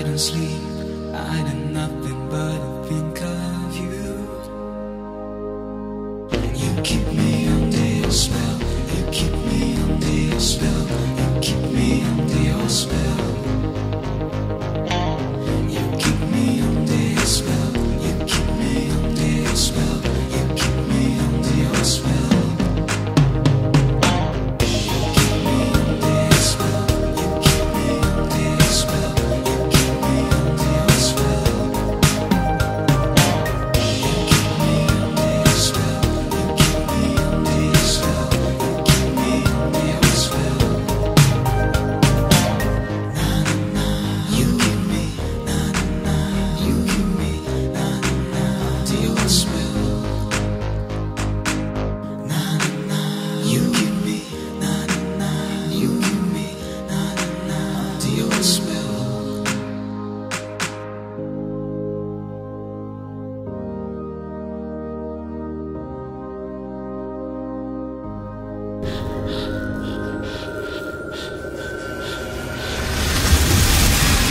I don't sleep, I do nothing but think of you. You keep me.